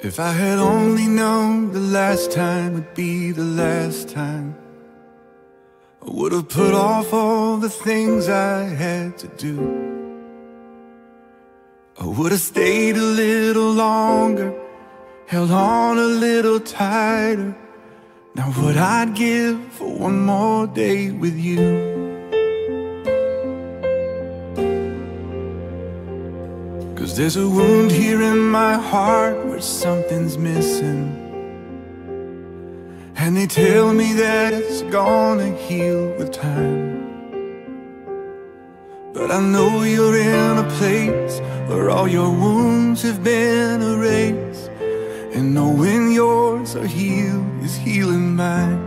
If I had only known the last time would be the last time I would have put off all the things I had to do. I would have stayed a little longer Held on a little tighter. Now what I'd give for one more day with you Cause there's a wound here in my heart where something's missing. And they tell me that it's gonna heal with time. But I know you're in a place where all your wounds have been erased. And knowing yours are healed is healing mine.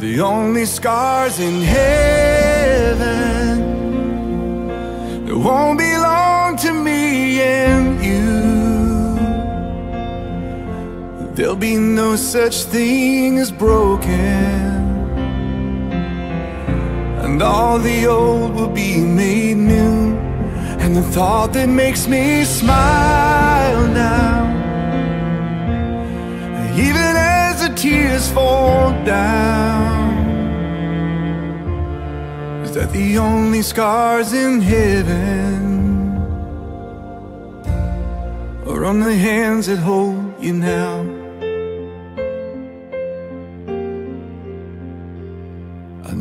The only scars in heaven That won't belong There'll be no such thing as broken. And all the old will be made new. And the thought that makes me smile now Even as the tears fall down Is that the only scars in heaven? Or on the hands that hold you now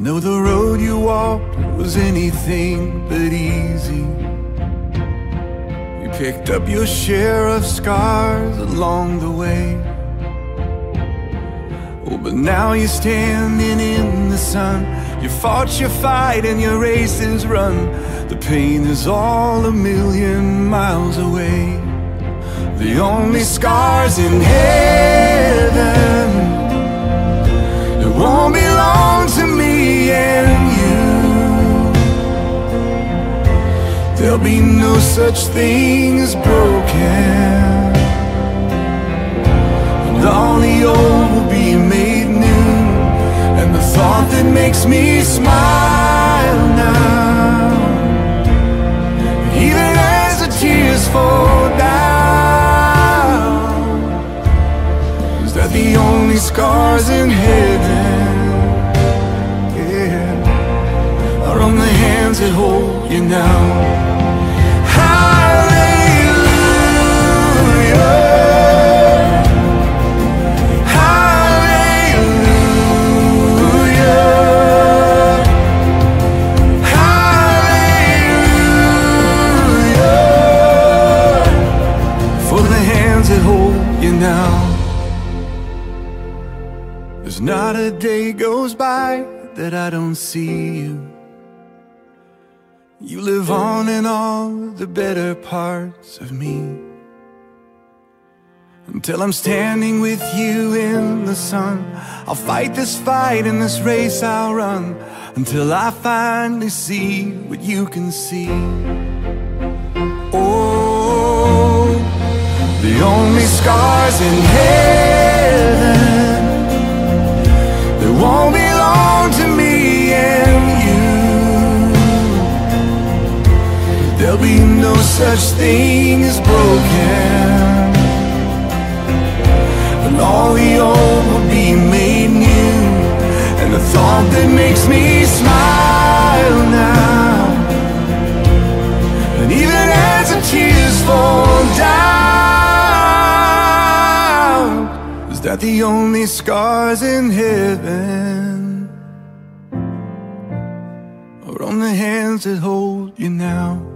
know the road you walked was anything but easy. You picked up your share of scars along the way. Oh, but now you're standing in the sun. You fought your fight and your race is run. The pain is all a million miles away. The only scars in heaven There'll be no such thing as broken. And all the old will be made new. And the thought that makes me smile now Even as the tears fall down Is that the only scars in heaven? Are on the hands that hold you now. There's not a day goes by that I don't see you You live on in all the better parts of me. Until I'm standing with you in the sun I'll fight this fight and this race I'll run Until I finally see what you can see. Oh, the only scars in heaven such thing as broken. And all the old will be made new. And the thought that makes me smile now. And even as the tears fall down Is that the only scars in heaven? Are on the hands that hold you now